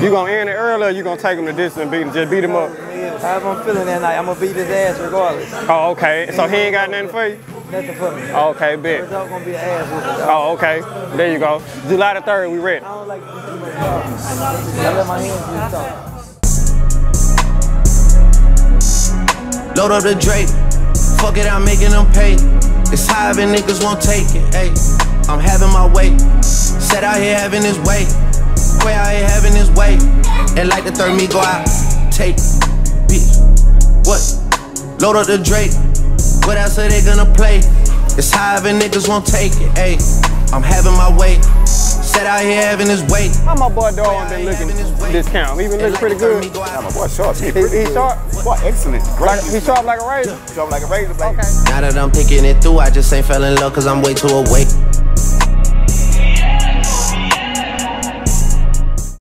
You gonna end it early or you gonna take him to distance and beat him, just beat him up? However I'm feeling that night, I'm gonna beat his ass regardless. Oh, okay. So he ain't got nothing for you? Nothing for me. Oh, okay, bet. It's all gonna be an ass whooping. Oh, okay. There you go. July the 3rd, we ready. I don't like to do too much. I let my hands do talk. Load up the Drake. Fuck it, I'm making them pay. It's high and niggas won't take it. Ayy, I'm having my way. Set out here having his way. Way out here having his way. And like the third me go out. Take, bitch. What? Load up the Drake. What else are they gonna play? It's high and niggas won't take it. Ayy, I'm having my way. Set out here having his way. How my boy Dawn been looking this discount? He been looking pretty good. Yeah, my boy sharp. He, He, pretty he good. sharp? Boy, excellent. Great. Like, he sharp like a razor? Sharp like a razor blade. Okay. Now that I'm picking it through, I just ain't fell in love cause I'm way too awake.